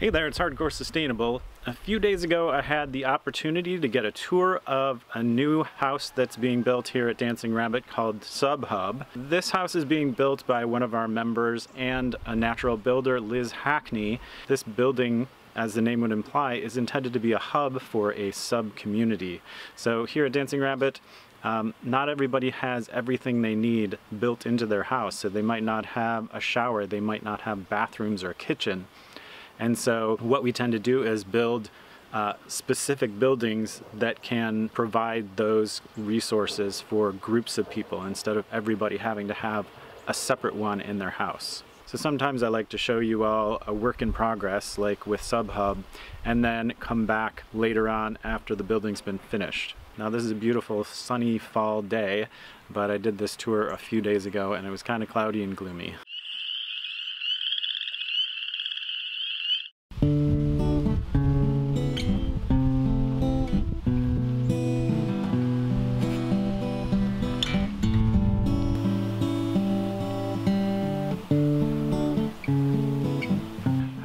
Hey there, it's Hardcore Sustainable. A few days ago, I had the opportunity to get a tour of a new house that's being built here at Dancing Rabbit called Subhub. This house is being built by one of our members and a natural builder, Liz Hackney. This building as the name would imply, is intended to be a hub for a sub-community. So here at Dancing Rabbit, um, not everybody has everything they need built into their house. So they might not have a shower, they might not have bathrooms or a kitchen. And so what we tend to do is build uh, specific buildings that can provide those resources for groups of people instead of everybody having to have a separate one in their house. So sometimes I like to show you all a work in progress like with Subhub and then come back later on after the building's been finished. Now this is a beautiful sunny fall day but I did this tour a few days ago and it was kind of cloudy and gloomy.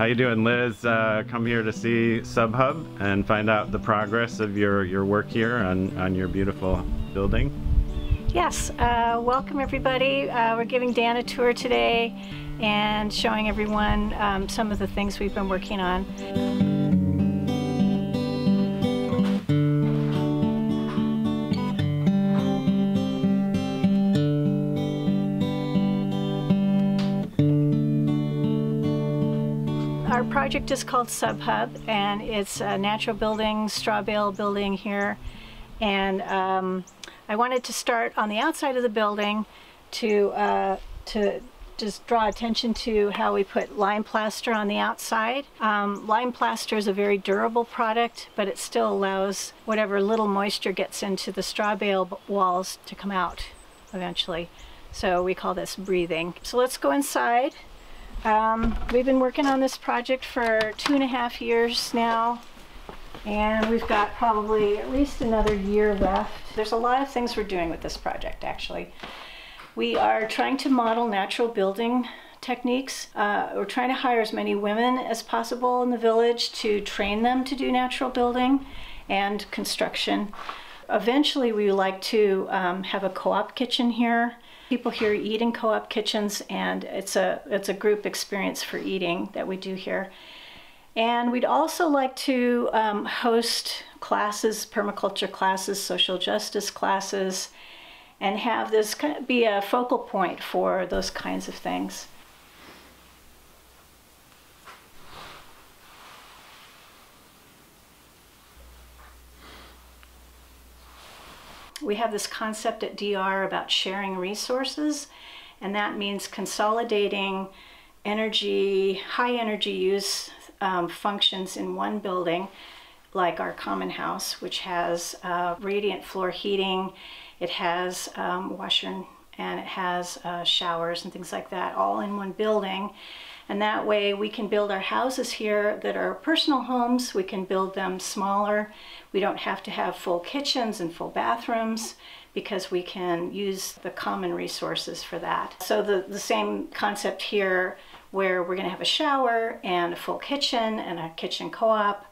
How you doing, Liz? Uh, come here to see Subhub and find out the progress of your, your work here on, on your beautiful building. Yes, uh, welcome everybody. Uh, we're giving Dan a tour today and showing everyone um, some of the things we've been working on. Project is called Subhub and it's a natural building, straw bale building here. And um, I wanted to start on the outside of the building to, uh, to just draw attention to how we put lime plaster on the outside. Um, lime plaster is a very durable product, but it still allows whatever little moisture gets into the straw bale walls to come out eventually. So we call this breathing. So let's go inside. Um, we've been working on this project for two and a half years now, and we've got probably at least another year left. There's a lot of things we're doing with this project, actually. We are trying to model natural building techniques. Uh, we're trying to hire as many women as possible in the village to train them to do natural building and construction. Eventually, we would like to um, have a co-op kitchen here People here eat in co-op kitchens and it's a, it's a group experience for eating that we do here. And we'd also like to um, host classes, permaculture classes, social justice classes, and have this kind of be a focal point for those kinds of things. We have this concept at DR about sharing resources, and that means consolidating energy, high energy use um, functions in one building, like our common house, which has uh, radiant floor heating, it has um, washer and it has uh, showers and things like that, all in one building. And that way we can build our houses here that are personal homes. We can build them smaller. We don't have to have full kitchens and full bathrooms because we can use the common resources for that. So the, the same concept here where we're gonna have a shower and a full kitchen and a kitchen co-op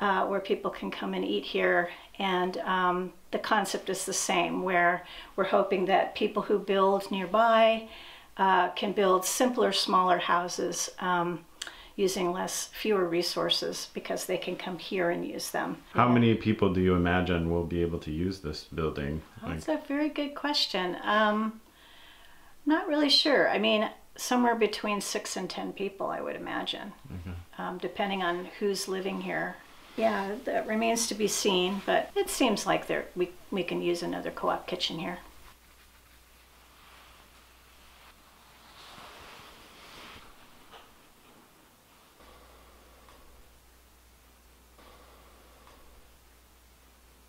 uh, where people can come and eat here. And um, the concept is the same where we're hoping that people who build nearby uh, can build simpler, smaller houses um, using less, fewer resources because they can come here and use them. How yeah. many people do you imagine will be able to use this building? That's like... a very good question. Um, not really sure. I mean, somewhere between six and ten people, I would imagine, okay. um, depending on who's living here. Yeah, that remains to be seen, but it seems like there we, we can use another co-op kitchen here.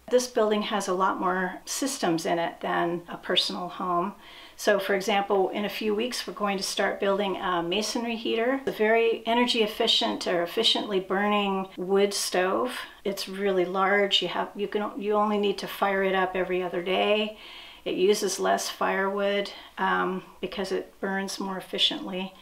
This building has a lot more systems in it than a personal home. So for example, in a few weeks, we're going to start building a masonry heater, a very energy efficient or efficiently burning wood stove. It's really large. You have you can you only need to fire it up every other day. It uses less firewood um, because it burns more efficiently.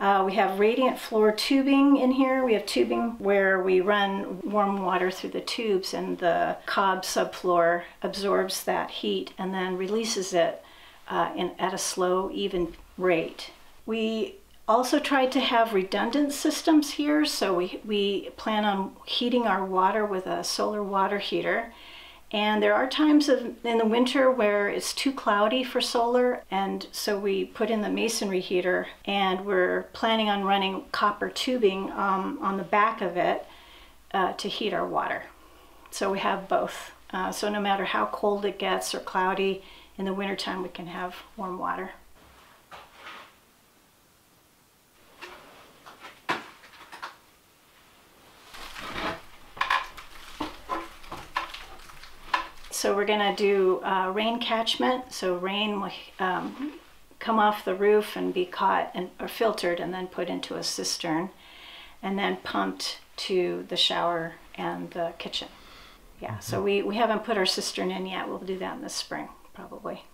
Uh, we have radiant floor tubing in here. We have tubing where we run warm water through the tubes, and the cob subfloor absorbs that heat and then releases it uh, in, at a slow, even rate. We also tried to have redundant systems here, so we, we plan on heating our water with a solar water heater and there are times of, in the winter where it's too cloudy for solar, and so we put in the masonry heater, and we're planning on running copper tubing um, on the back of it uh, to heat our water. So we have both. Uh, so no matter how cold it gets or cloudy, in the wintertime we can have warm water. So we're gonna do uh, rain catchment. So rain will um, come off the roof and be caught and or filtered and then put into a cistern and then pumped to the shower and the kitchen. Yeah, so we, we haven't put our cistern in yet. We'll do that in the spring, probably.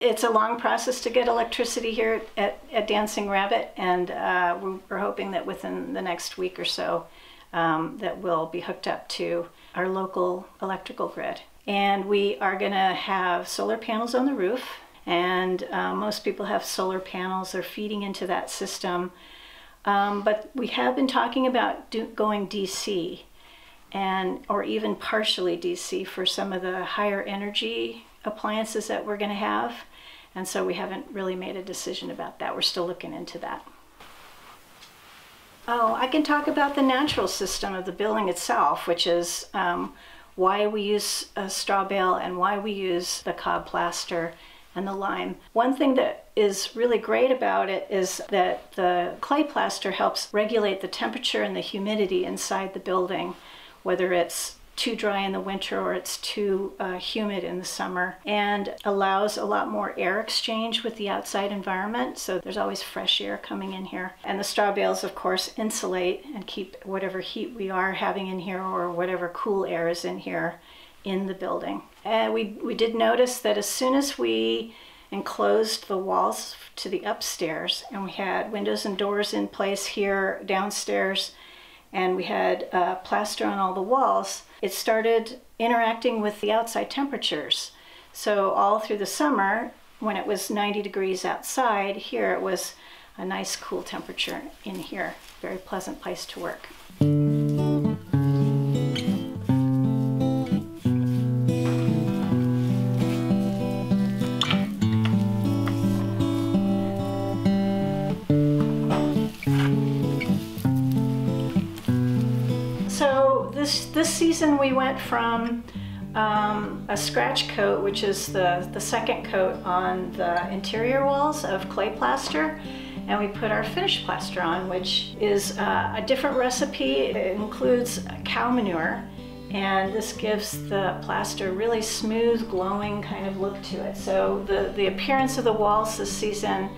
It's a long process to get electricity here at, at Dancing Rabbit, and uh, we're, we're, hoping that within the next week or so um, that we'll be hooked up to our local electrical grid and we are going to have solar panels on the roof. And uh, most people have solar panels. They're feeding into that system. Um, but we have been talking about do, going dc and or even partially dc for some of the higher energy appliances that we're going to have. And so we haven't really made a decision about that. We're still looking into that. Oh i can talk about the natural system of the building itself which is um, why we use a straw bale and why we use the cob plaster and the lime. One thing that is really great about it is that the clay plaster helps regulate the temperature and the humidity inside the building, whether it's too dry in the winter or it's too uh, humid in the summer and allows a lot more air exchange with the outside environment. So there's always fresh air coming in here. And the straw bales, of course, insulate and keep whatever heat we are having in here or whatever cool air is in here in the building. And we, we did notice that as soon as we enclosed the walls to the upstairs and we had windows and doors in place here downstairs and we had uh, plaster on all the walls, it started interacting with the outside temperatures. So all through the summer, when it was 90 degrees outside, here it was a nice cool temperature in here. Very pleasant place to work. Season we went from um, a scratch coat, which is the, the second coat on the interior walls of clay plaster, and we put our finished plaster on, which is uh, a different recipe. It includes cow manure, and this gives the plaster really smooth, glowing kind of look to it. So the, the appearance of the walls this season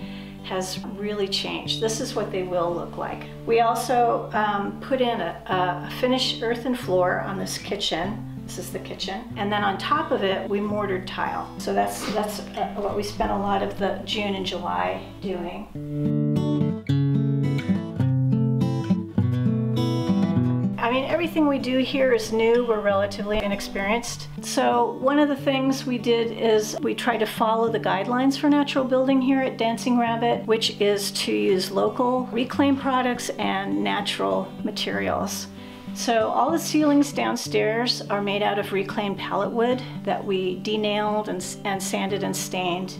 has really changed. This is what they will look like. We also um, put in a, a finished earthen floor on this kitchen. This is the kitchen. And then on top of it, we mortared tile. So that's, that's uh, what we spent a lot of the June and July doing. Mean, everything we do here is new. We're relatively inexperienced. So one of the things we did is we try to follow the guidelines for natural building here at Dancing Rabbit, which is to use local reclaimed products and natural materials. So all the ceilings downstairs are made out of reclaimed pallet wood that we denailed and, and sanded and stained.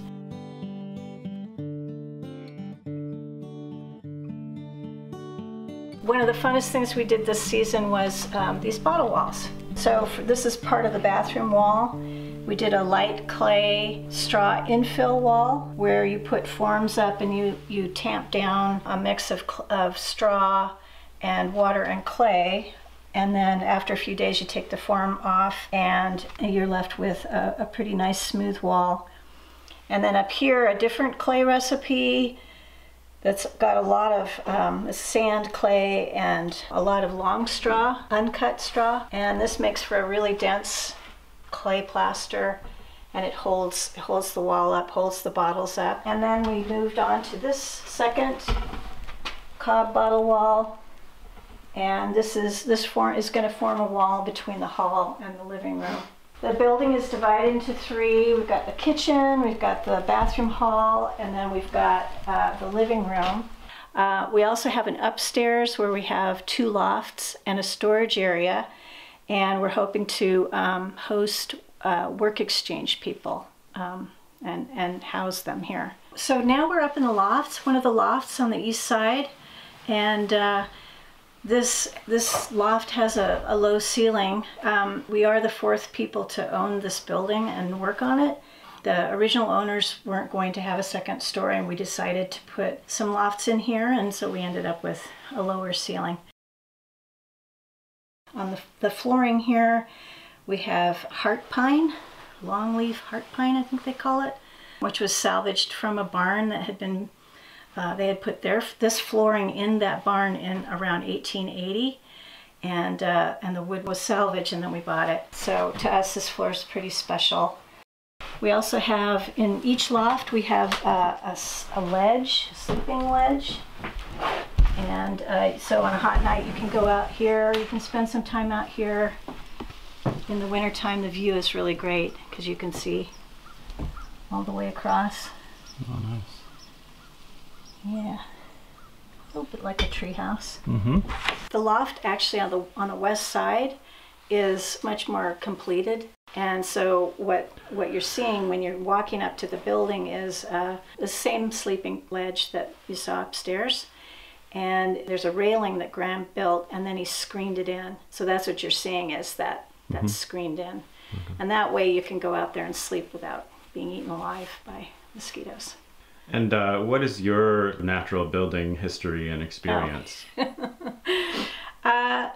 One of the funnest things we did this season was um, these bottle walls. So for, this is part of the bathroom wall. We did a light clay straw infill wall where you put forms up and you, you tamp down a mix of, of straw and water and clay. And then after a few days, you take the form off and you're left with a, a pretty nice smooth wall. And then up here, a different clay recipe that's got a lot of um, sand, clay, and a lot of long straw, uncut straw. And this makes for a really dense clay plaster and it holds, it holds the wall up, holds the bottles up. And then we moved on to this second cob bottle wall. And this is this form is going to form a wall between the hall and the living room. The building is divided into three. We've got the kitchen, we've got the bathroom hall, and then we've got uh, the living room. Uh, we also have an upstairs where we have two lofts and a storage area, and we're hoping to um, host uh, work exchange people um, and, and house them here. So now we're up in the lofts, one of the lofts on the east side, and uh, this this loft has a, a low ceiling. Um, we are the fourth people to own this building and work on it. The original owners weren't going to have a second story, and we decided to put some lofts in here, and so we ended up with a lower ceiling. On the, the flooring here, we have heart pine, longleaf heart pine, I think they call it, which was salvaged from a barn that had been, uh, they had put their this flooring in that barn in around 1880. And, uh, and the wood was salvaged and then we bought it. So to us, this floor is pretty special. We also have, in each loft, we have uh, a, a, ledge, a sleeping ledge. And uh, so on a hot night, you can go out here, you can spend some time out here in the wintertime, the view is really great because you can see all the way across. Oh, nice. Yeah. A little bit like a treehouse. Mm-hmm. The loft actually on the on the west side is much more completed. And so what what you're seeing when you're walking up to the building is uh, the same sleeping ledge that you saw upstairs. And there's a railing that Graham built, and then he screened it in. So that's what you're seeing is that that's mm-hmm. screened in. Mm-hmm. And that way you can go out there and sleep without being eaten alive by mosquitoes. And uh, what is your natural building history and experience? Oh. uh,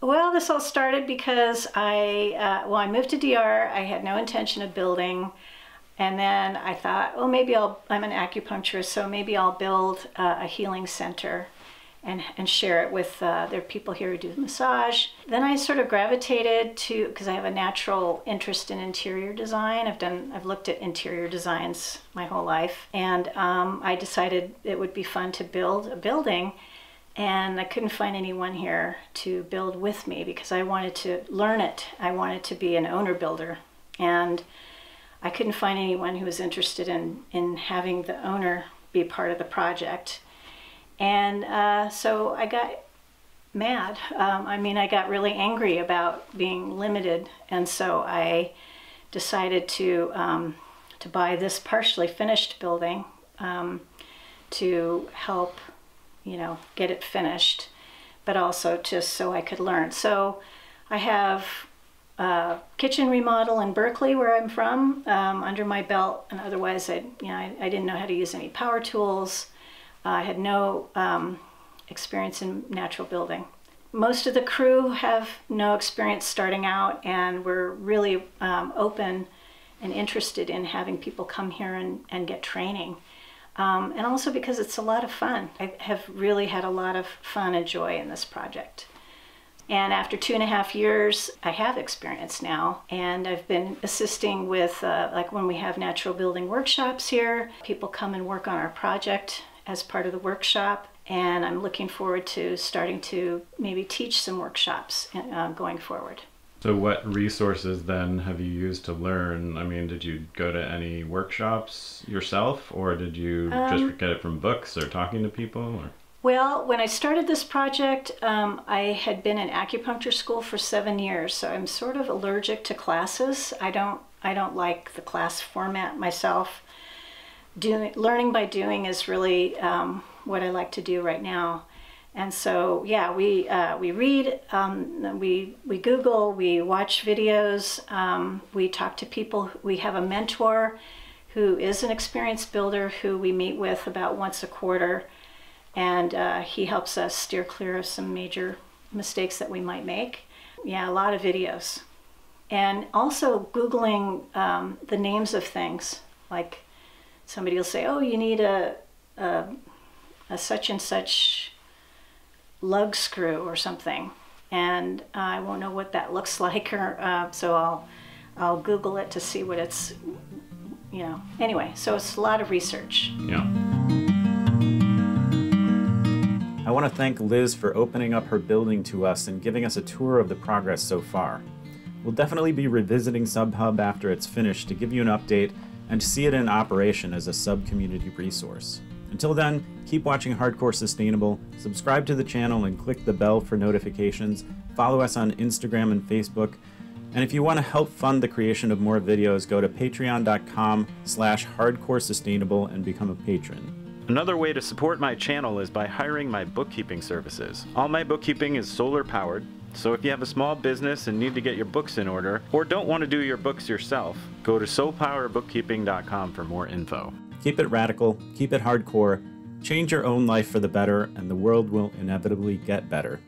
well, this all started because I, uh, well, I moved to DR. I had no intention of building. And then I thought, well, maybe I'll, I'm an acupuncturist, so maybe I'll build uh, a healing center and, and share it with uh, there are people here who do massage. Then I sort of gravitated to because I have a natural interest in interior design. I've done I've looked at interior designs my whole life, and um, I decided it would be fun to build a building. And I couldn't find anyone here to build with me because I wanted to learn it. I wanted to be an owner builder, and I couldn't find anyone who was interested in in having the owner be part of the project and uh, so I got mad. Um, I mean, I got really angry about being limited, and so I decided to um, to buy this partially finished building um, to help, you know, get it finished, but also just so I could learn. So I have a kitchen remodel in Berkeley, where I'm from, um, under my belt, and otherwise, I you know I, I didn't know how to use any power tools. I had no um, experience in natural building. Most of the crew have no experience starting out, and we're really um, open and interested in having people come here and, and get training. Um, and also because it's a lot of fun. I have really had a lot of fun and joy in this project. And after two and a half years, I have experience now, and I've been assisting with, uh, like when we have natural building workshops here, people come and work on our project as part of the workshop. And I'm looking forward to starting to maybe teach some workshops uh, going forward. So, what resources then have you used to learn? I mean, did you go to any workshops yourself, or did you um, just get it from books or talking to people? Or? Well, when I started this project, um, I had been in acupuncture school for seven years, so I'm sort of allergic to classes. I don't, I don't like the class format myself doing learning by doing is really um, what I like to do right now. And so, yeah, we uh, we read, um, we we Google, we watch videos, um, we talk to people. We have a mentor who is an experienced builder who we meet with about once a quarter, and uh, he helps us steer clear of some major mistakes that we might make. Yeah, a lot of videos, and also googling um, the names of things like somebody will say, "Oh, you need a, a, a such and such lug screw or something," and I won't know what that looks like, or uh, so I'll I'll Google it to see what it's, you know. Anyway, so it's a lot of research. Yeah. I want to thank Liz for opening up her building to us and giving us a tour of the progress so far. We'll definitely be revisiting SubHub after it's finished to give you an update and to see it in operation as a sub community resource. Until then, keep watching Hardcore Sustainable, subscribe to the channel and click the bell for notifications, follow us on Instagram and Facebook, and if you want to help fund the creation of more videos, go to patreon.com slash hardcoresustainable and become a patron. Another way to support my channel is by hiring my bookkeeping services. All my bookkeeping is solar powered, so if you have a small business and need to get your books in order, or don't want to do your books yourself, go to solpowerbookkeeping.com for more info. Keep it radical, keep it hardcore, change your own life for the better, and the world will inevitably get better.